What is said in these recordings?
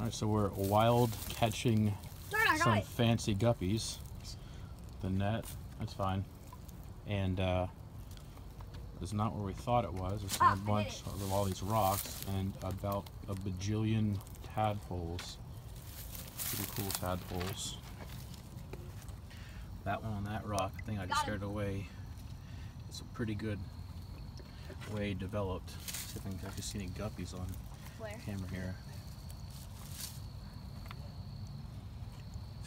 Alright, so we're wild catching some it. fancy guppies. The net, that's fine. And uh, it's not where we thought it was. It's Ah, a bunch of all these rocks and about a bajillion tadpoles. Pretty cool tadpoles. That one on that rock, I think I just scared away. It's a pretty good way developed. See if I can see any guppies on Where? camera here.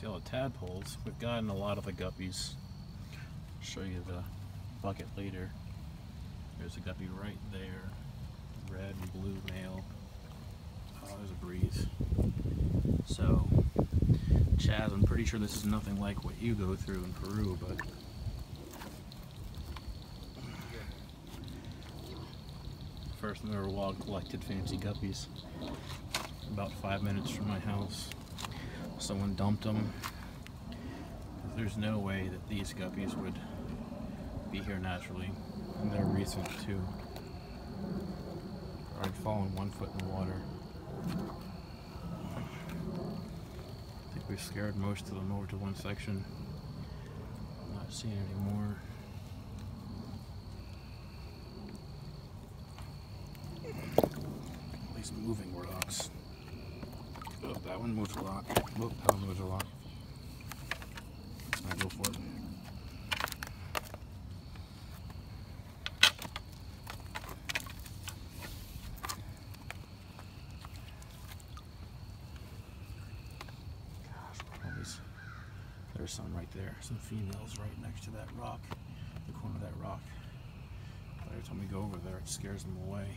All the tadpoles. We've gotten a lot of the guppies. I'll show you the bucket later. There's a guppy right there. Red and blue male. Oh, there's a breeze. So, Chaz, I'm pretty sure this is nothing like what you go through in Peru, but first I've ever wild collected fancy guppies. About five minutes from my house. Someone dumped them. There's no way that these guppies would be here naturally. And they're recent too. Already fallen one foot in the water. I think we've scared most of them over to one section. I'm not seeing any more. At least moving rocks. Oh, that one moves a lot. Oh, that one moves a lot. I go for it. There's some right there. Some females right next to that rock. The corner of that rock. But every time we go over there, it scares them away.